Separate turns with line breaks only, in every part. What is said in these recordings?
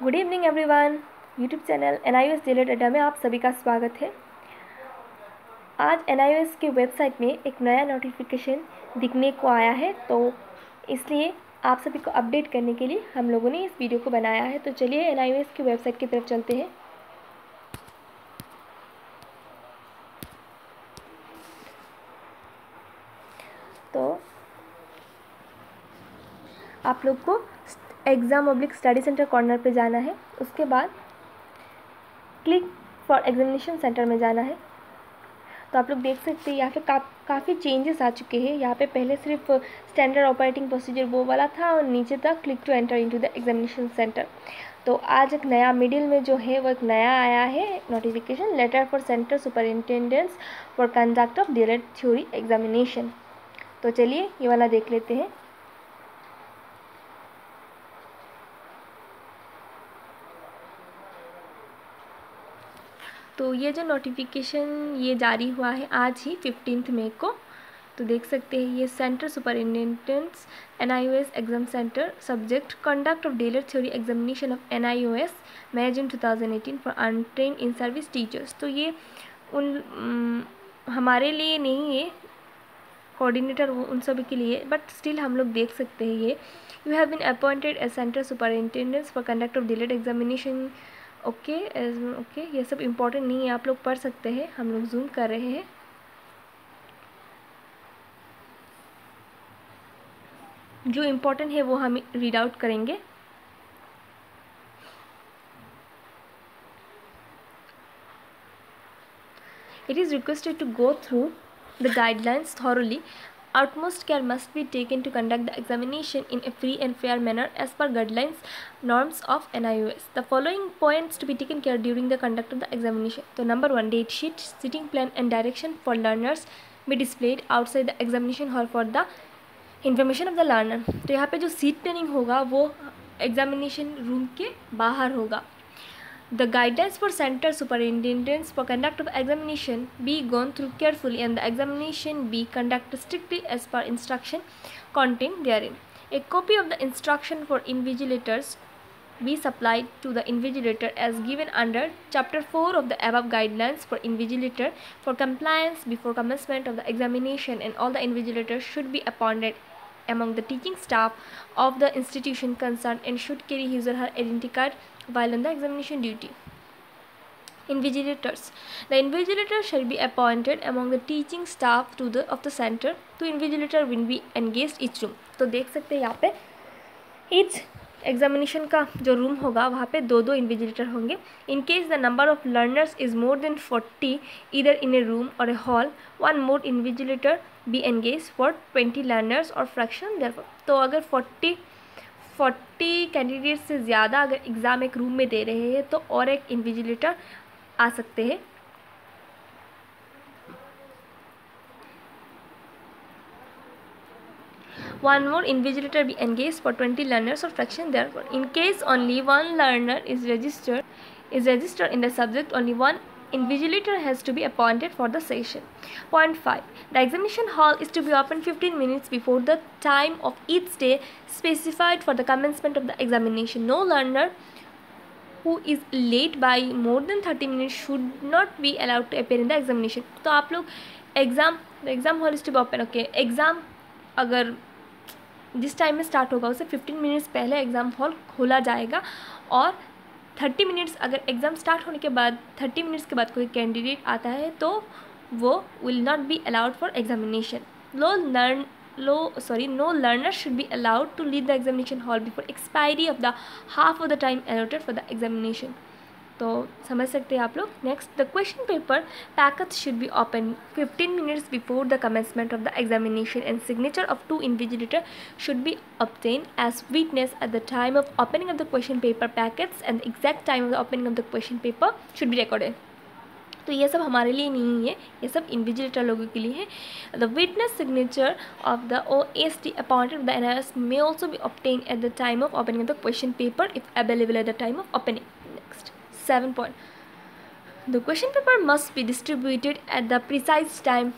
Good evening everyone YouTube channel N I DElEd Adda में आप सभी का स्वागत है। आज एन की वेबसाइट में एक नया नोटिफिकेशन दिखने को आया है तो इसलिए आप सभी को अपडेट करने के लिए हम लोगों ने इस वीडियो को बनाया है। तो चलिए एन की वेबसाइट की तरफ़ चलते हैं। तो आप लोग को exam public study centre corner पे जाना है। उसके बाद क्लिक फॉर एग्जामिनेशन सेंटर में जाना है। तो आप लोग देख सकते हैं यहाँ पे का, काफ़ी चेंजेस आ चुके हैं। यहाँ पे पहले सिर्फ़ स्टैंडर्ड ऑपरेटिंग प्रोसीजर वो वाला था और नीचे था click to enter into the examination centre तो आज एक नया मिडिल में जो है वो एक नया आया है notification letter for centre superintendents for conduct of direct theory examination तो चलिए ये वाला देख लेते हैं। तो ये जो नोटिफिकेशन ये जारी हुआ है आज ही फिफ्टींथ मई को तो देख सकते हैं ये centre superintendents N I O S exam centre subject conduct of DElEd theory examination of N I O S May June two thousand eighteen for untrained in service teachers तो ये उन हमारे लिए नहीं है कोऑर्डिनेटर वो, उन सभी के लिए बट स्टिल हम लोग देख सकते हैं ये। You have been appointed as centre superintendents for conduct of DElEd examination okay okay, ये सब इम्पोर्टेंट नहीं है, आप लोग पढ़ सकते हैं, हम लोग जूम कर रहे हैं। जो इम्पोर्टेंट है वो हम रीड आउट करेंगे। It is requested to go through the guidelines thoroughly. Utmost care must be taken to conduct the examination in a free and fair manner as per guidelines norms of NIOS. The following points to be taken care during the conduct of the examination. So number one, date sheet, sitting plan and direction for learners be displayed outside the examination hall for the information of the learner. तो यहाँ पे जो seat planning होगा वो examination room के बाहर होगा the guidelines for center superintendents for conduct of examination be gone through carefully and the examination be conducted strictly as per instruction contained therein. A copy of the instruction for invigilators be supplied to the invigilator as given under chapter 4 of the above guidelines for invigilator for compliance before commencement of the examination and all the invigilators should be appointed among the teaching staff of the institution concerned and should carry his or her identity card while on the examination duty. Invigilators. The invigilator shall be appointed among the teaching staff to the of the center. To invigilator will be engaged each room. तो देख सकते हैं यहाँ पे each examination का जो room होगा, वहाँ पे दो दो इन्विजिलेटर होंगे। In case the number of learners is more than forty इधर इन ए रूम और a hall one more invigilator be engage for twenty learners और फ्रैक्शन देर तो अगर फोर्टी फोर्टी कैंडिडेट से ज़्यादा अगर एग्ज़ाम एक रूम में दे रहे हैं तो और एक इन्विजिलेटर आ सकते हैं। one more invigilator be engaged for 20 learners or fraction therefore in case only one learner is registered is registered in the subject only one invigilator has to be appointed for the session point 5 the examination hall is to be opened 15 minutes before the time of each day specified for the commencement of the examination no learner who is late by more than 30 minutes should not be allowed to appear in the examination तो आप लोग exam exam hall is to be open okay exam अगर जिस time में start होगा, उसे fifteen minutes पहले exam hall खोला जाएगा और थर्टी मिनट्स अगर एग्ज़ाम स्टार्ट होने के बाद थर्टी मिनट्स के बाद कोई कैंडिडेट आता है तो वो will not be allowed for examination low learn low sorry no learner should be allowed to lead the examination hall before expiry of the half of the time allotted for the examination तो समझ सकते हैं आप लोग। Next the question paper packet should be open 15 minutes before the commencement of the examination and signature of two invigilator शुड be obtained as witness at the time of opening of the question paper packets and the exact time of the opening of the question paper should recorded. तो ये सब हमारे लिए नहीं है, ये सब इन्विजिलेटर लोगों के लिए है। The witness signature of the O S T appointed the N S may also be obtained at the time of opening of the question paper if available at the time of opening 7 point. The question paper must be distributed at the precise time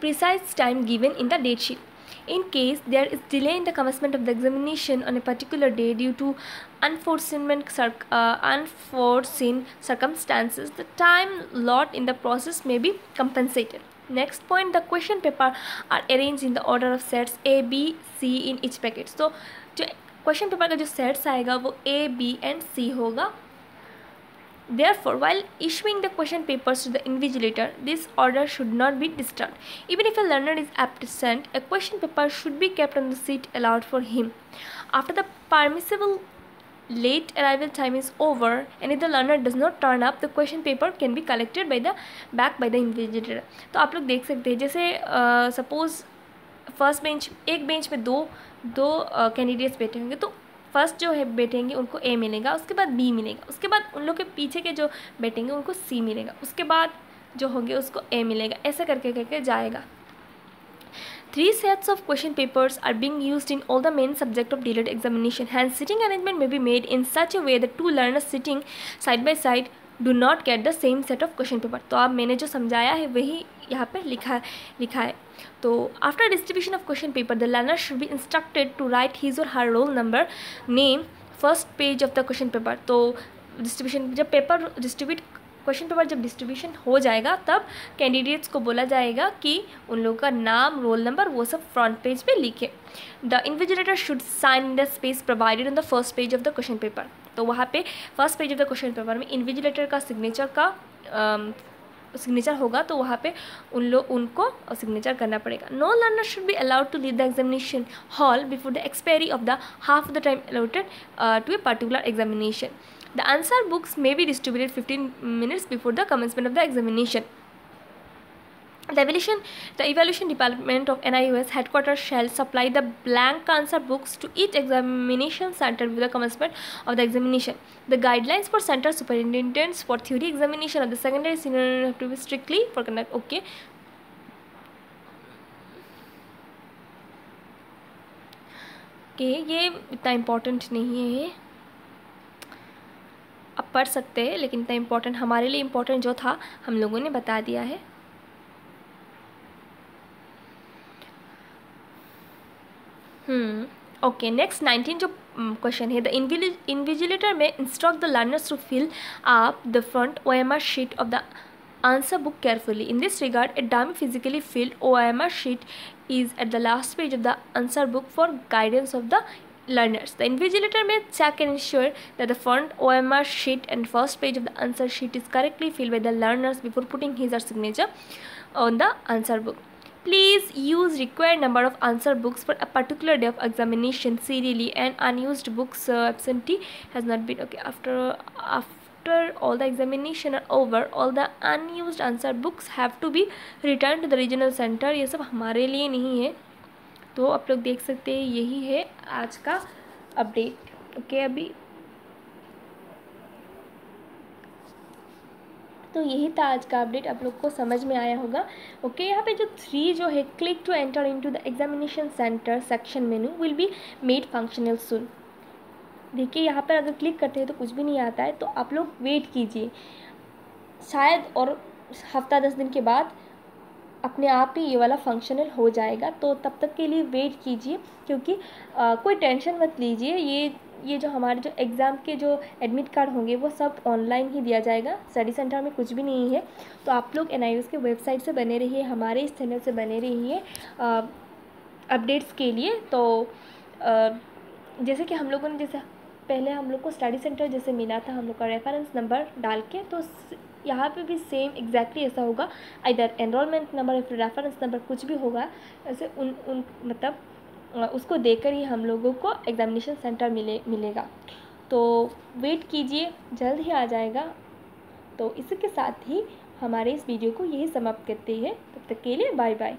precise time given in the date sheet. In case there is delay in the commencement of the examination on a particular day due to unforeseen, uh, unforeseen circumstances the time lot in the process may be compensated. Next point the question paper are arranged in the order of sets a b c in each packet so जो question paper का जो sets आएगा वो A B and सी होगा Therefore, while issuing the question papers to the invigilator, this order should not be disturbed. Even if a learner is absent, a question paper should be kept on the seat allowed for him. After the permissible late arrival time is over and if the learner does not turn up the question paper can be collected by the back by the invigilator तो आप लोग देख सकते हैं जैसे suppose first bench एक bench में दो दो कैंडिडेट्स बैठे होंगे तो फ़र्स्ट जो है बैठेंगे, उनको ए मिलेगा, उसके बाद बी मिलेगा, उसके बाद उन लोग के पीछे के जो बैठेंगे, उनको सी मिलेगा, उसके बाद जो होंगे, उसको ए मिलेगा, ऐसा करके करके जाएगा। Three sets of question papers are being used in all the main subject of DElEd examination and sitting arrangement में be made in such a way the two learner sitting side by side do not get the same set of question paper तो आप मैंने जो समझाया है, वही यहाँ पर लिखा लिखा है। तो after distribution of question paper the learner should be instructed to write his और her roll number name first page of the question paper तो डिस्ट्रीब्यूशन जब पेपर डिस्ट्रीब्यूट क्वेश्चन पेपर जब डिस्ट्रीब्यूशन हो जाएगा, तब कैंडिडेट्स को बोला जाएगा कि उन लोगों का नाम रोल नंबर वो सब फ्रंट पेज पे लिखे। The invigilator should sign the space provided on the first page of the question paper तो वहाँ पे first page of the question paper में इन्विजिलेटर का सिग्नेचर का सिग्नेचर होगा तो वहाँ पे उन लोग, उनको सिग्नेचर करना पड़ेगा। No learner should be allowed to lead the examination hall before the expiry of the half the time allotted to a particular examination The answer books may be distributed fifteen minutes before the commencement of the examination The evaluation, the evaluation department of NIUS headquarters shall supply the blank answer books to each examination center with the commencement of the examination. The guidelines for center superintendents for theory examination of the secondary senior have to be strictly for conduct. Okay. कि ये इतना important नहीं है अब पढ़ सकते हैं, लेकिन इतना इम्पोर्टेंट हमारे लिए इम्पोर्टेंट जो था, हम लोगों ने बता दिया है। हम्म ओके नेक्स्ट नाइनटीन जो क्वेश्चन है द इन्विजिलेटर में instruct the learners to fill up the front O M R sheet of the answer book carefully in this regard a dummy physically filled O M R sheet is at the last page of the answer book for guidance of the learners. The invigilator may check and ensure that the front OMR sheet and first page of the answer sheet is correctly filled by the learners before putting his or signature on the answer book. Please use required number of answer books for a particular day of examination serially and unused books uh, absentee has not been okay after after all the examination are over all the unused answer books have to be returned to the regional center ये सब हमारे लिए नहीं है तो आप लोग देख सकते हैं, यही है आज का अपडेट ओके अभी तो यही था आज का अपडेट आप लोग को समझ में आया होगा. ओके यहाँ पे जो थ्री जो है click to enter into the examination centre section menu will be made functional soon देखिए, यहाँ पर अगर क्लिक करते हैं तो कुछ भी नहीं आता है तो आप लोग वेट कीजिए. शायद और हफ़्ता दस दिन के बाद अपने आप ही ये वाला फंक्शनल हो जाएगा। तो तब तक के लिए वेट कीजिए क्योंकि आ, कोई टेंशन मत लीजिए। ये ये जो हमारे जो एग्ज़ाम के जो एडमिट कार्ड होंगे वो सब ऑनलाइन ही दिया जाएगा। स्टडी सेंटर में कुछ भी नहीं है। तो आप लोग NIOS के वेबसाइट से बने रहिए हमारे इस चैनल से बने रहिए अपडेट्स के लिए। तो आ, जैसे कि हम लोगों ने जैसे पहले हम लोग को स्टडी सेंटर जैसे मिला था हम लोग का रेफरेंस नंबर डाल के तो यहाँ पे भी सेम एग्जैक्टली ऐसा होगा। इधर एनरोलमेंट नंबर या फिर रेफरेंस नंबर कुछ भी होगा, ऐसे उन उन मतलब उसको देकर ही हम लोगों को एग्ज़ामिनेशन सेंटर मिले, मिलेगा। तो वेट कीजिए, जल्द ही आ जाएगा। तो इसके साथ ही हमारे इस वीडियो को यही समाप्त करते हैं। तब तक के लिए बाय बाय